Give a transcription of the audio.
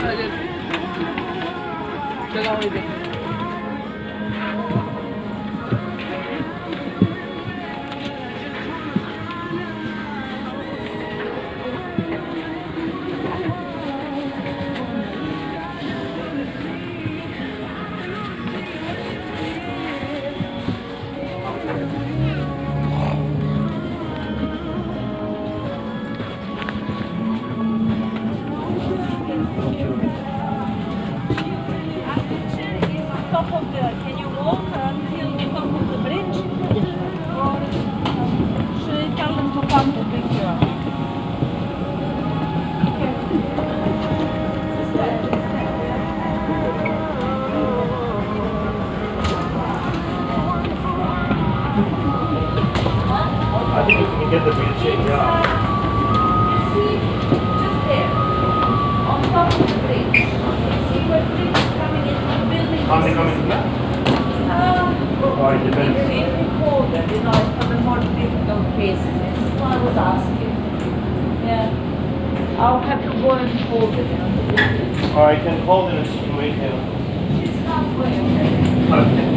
से चलो top of the, can you walk until the top of the bridge? Or should I tell them to come to pick you? I think we can get the bridge in, yeah. You see, just there, on top of the bridge. You see where the bridge is coming into the building? How many coming? Um, Or it depends. You call them, you know, for the more difficult cases, this is what I was asking. Yeah. I'll have to go and call them, you know. Or I can hold it and wait here. It's halfway, okay? Okay.